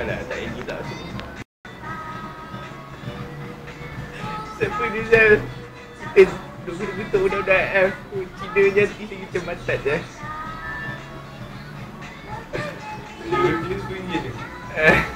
Alah, tak ingin tak tu. Siapa ni Zal? Kita eh, duduk betul budak-budak F Cina je nanti lagi macam matat je Eh.